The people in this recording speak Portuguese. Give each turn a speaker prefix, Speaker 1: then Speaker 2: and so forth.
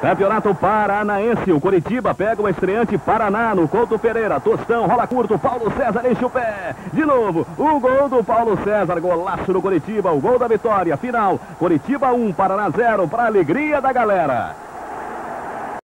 Speaker 1: Campeonato Paranaense, o Coritiba pega o estreante Paraná no Couto Pereira, Tostão, rola curto, Paulo César enche o pé, de novo, o gol do Paulo César, golaço do Coritiba, o gol da vitória, final, Coritiba 1, Paraná 0, para alegria da galera.